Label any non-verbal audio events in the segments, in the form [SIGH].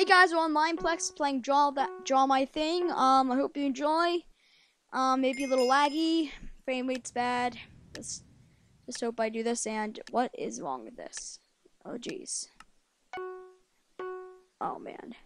Hey guys, we're on Mineplex playing Draw That Draw My Thing. Um, I hope you enjoy. Um, maybe a little laggy, frame rate's bad. Just, just hope I do this. And what is wrong with this? Oh jeez. Oh man.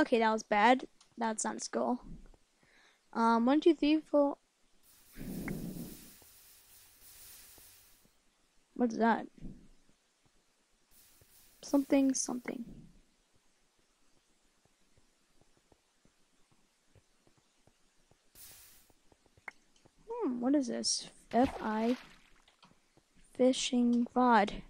Okay, that was bad. That's not skull. Um, one, two, three, four. What's that? Something, something. Hmm, what is this? F-I fishing rod.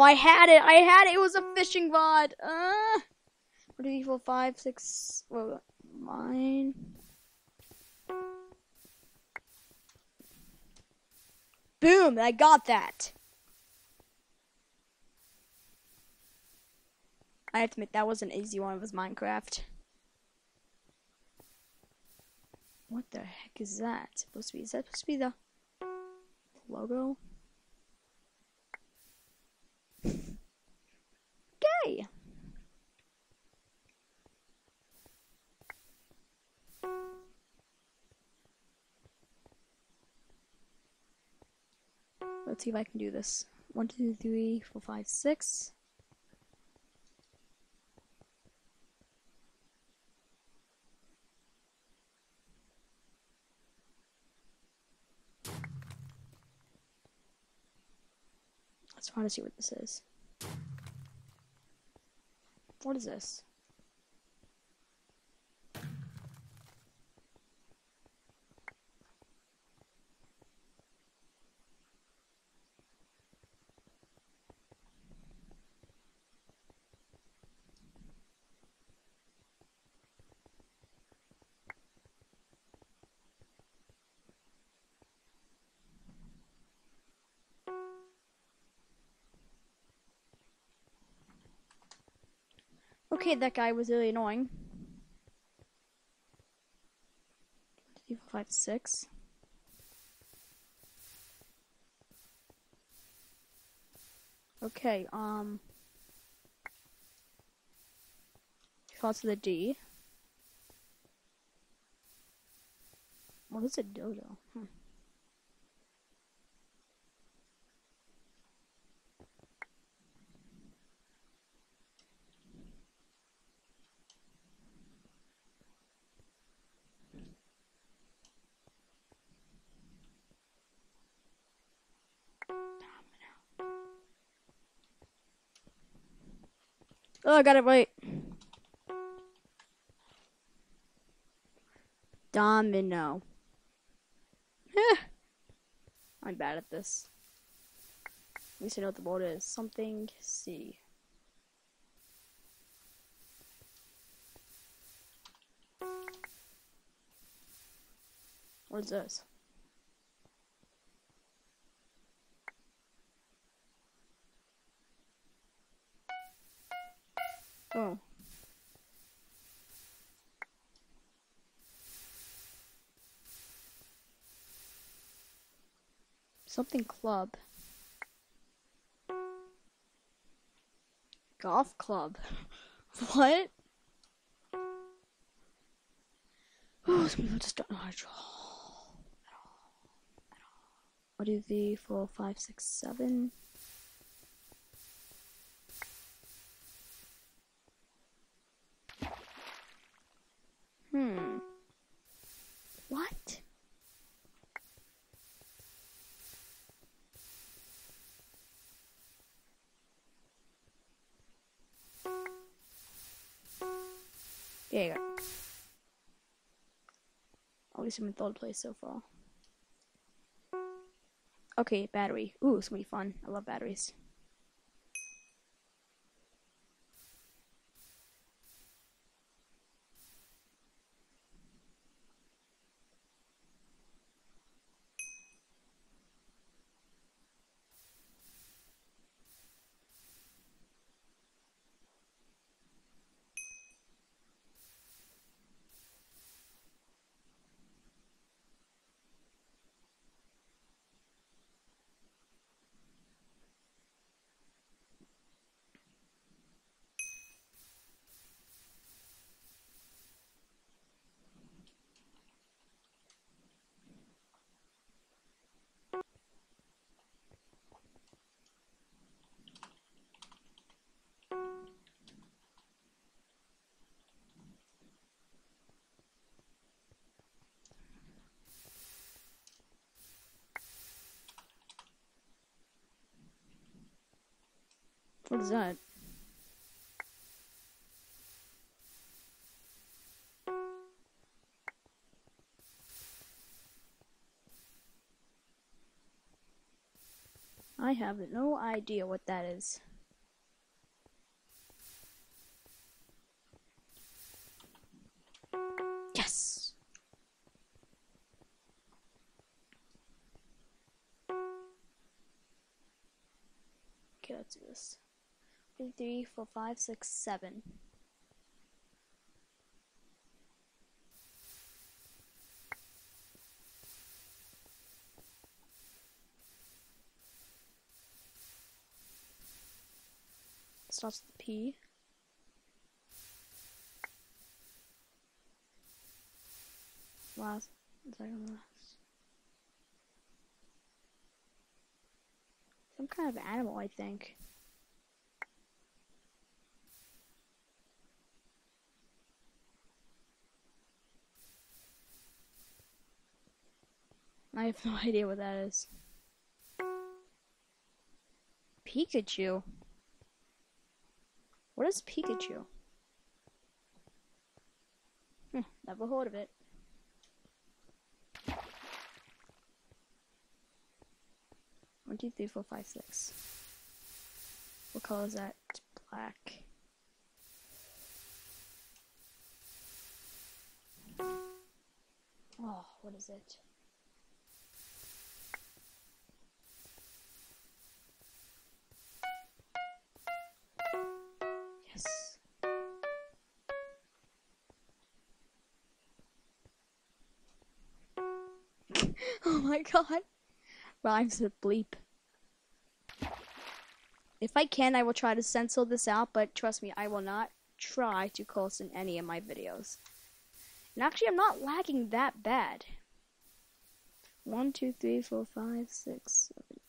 I had it. I had it. It was a fishing rod. Uh, what did equal five, six, mine. Boom! I got that. I have to admit that was an easy one. It was Minecraft. What the heck is that supposed to be? Is that supposed to be the logo? Let's see if I can do this. One, two, three, four, five, six. Let's try to see what this is. What is this? Okay, that guy was really annoying. Five, six. Okay, um. Fall to the D. What is a dodo? Hmm. Oh, I got it right. Domino. [LAUGHS] I'm bad at this. At least I know what the board is. Something C. What is this? Oh. Something club. Golf club. [LAUGHS] what? Oh, some people just don't know how to draw at all. At all. What do the four, five, six, seven? Hmm. What? There you go. At least I'm in third place so far. Okay, battery. Ooh, it's gonna be fun. I love batteries. What is that? I have no idea what that is. Yes! Okay, let's do this. Three, four, five, six, seven. Starts with P. Last, second last. Some kind of animal, I think. I have no [LAUGHS] idea what that is. Pikachu? What is Pikachu? Hmm, never heard of it. One, two, three, four, five, six. What color is that? Black. Oh, what is it? [LAUGHS] oh my god. Rhymes with bleep. If I can, I will try to censor this out, but trust me, I will not try to curse in any of my videos. And actually, I'm not lagging that bad. One, two, three, four, five, six, seven,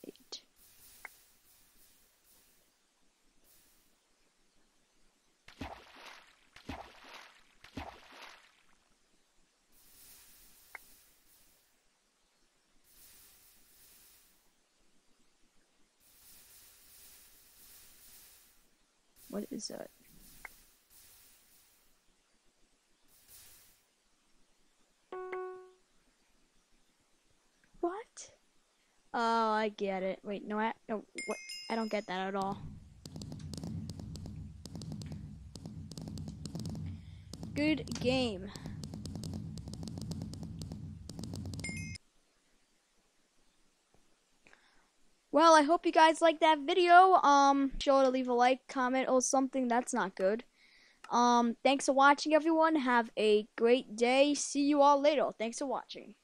What is that? What? Oh, I get it. Wait, no, I no, what? I don't get that at all. Good game. Well, I hope you guys liked that video. Um, sure to leave a like, comment, or something that's not good. Um, thanks for watching, everyone. Have a great day. See you all later. Thanks for watching.